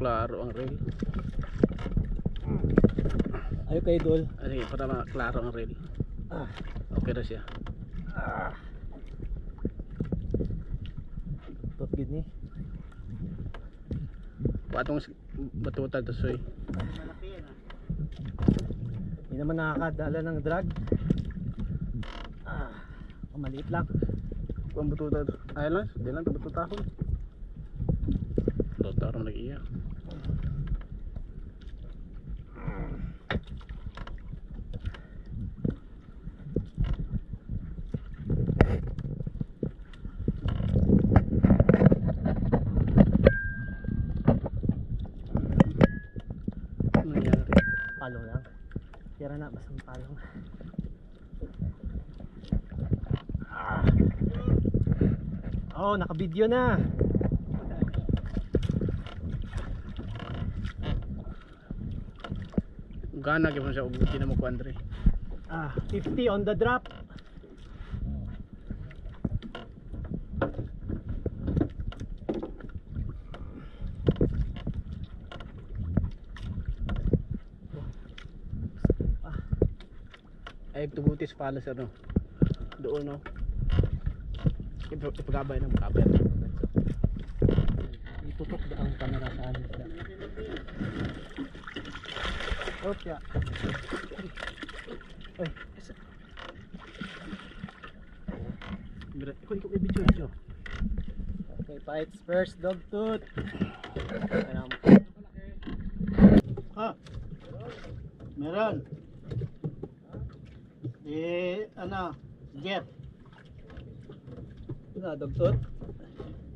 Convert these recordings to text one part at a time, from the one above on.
Maklaro ang rail. Ayo kay Dol. Ano yun, para maklaro ang rail. Ah. Okay na siya. Tot gid ni. Patong batutan to soy. Hindi naman nakakadala ng drag. Ah, maliit lang. Kung batutan, ay lang, di lang to batutahon. Lotar mo nag-iya. Ano nangyari? Palo lang. Na basang palong. Ah. Oh, naka-video na. Gana mo siya di na mo kuandre. Ah, 50 on the drop. Ay tubuti sa palas ano. Doon no. Ipag- Ipagabay na magabay. Itutok da ang camera sa amin. Okay. Oy, isa. Mira, ikaw ikaw may video video. Okay, fights first dog tooth. Ayan. Ha? Meron. Eh, ano? Jet. Na dog tooth.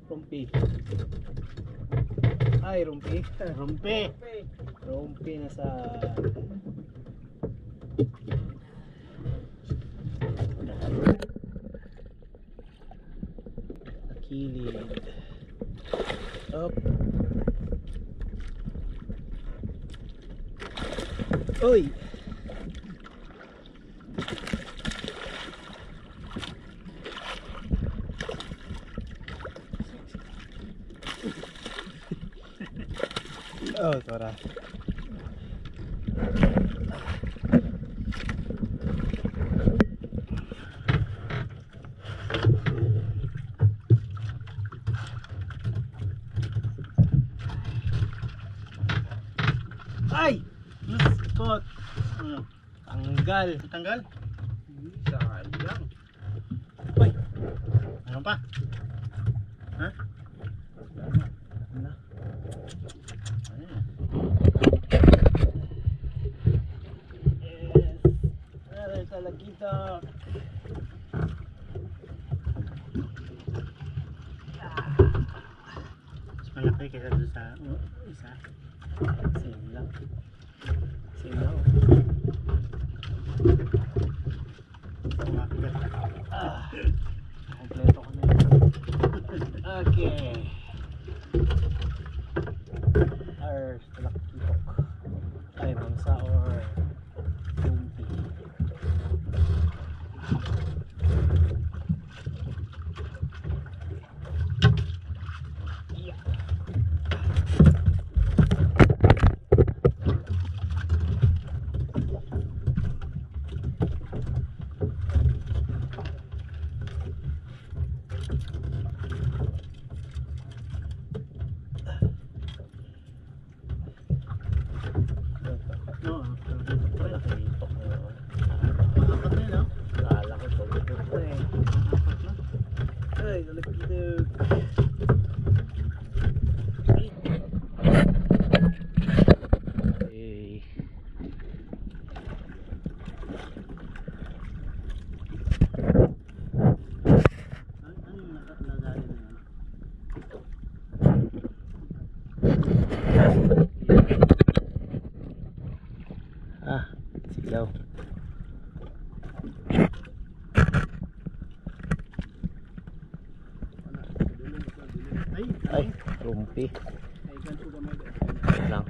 Rumpi. Ay, rumpi. Rumpi. rumpi na sa Kilid. Up. Uy! Oh, Tora. Ay! Ano? Tanggal. Tanggal? Sayang. Uy! Meron pa? Ha? Ano? Ayun. Yes! Meron talagito. Mas malaki kaysa doon sa uh, isa. Same lang. Mabigat. Ah, kompleto ko na. Okay. Or talakipok. Ay, mangsa or lumpi. little look at the Ay, rumpi. Lang.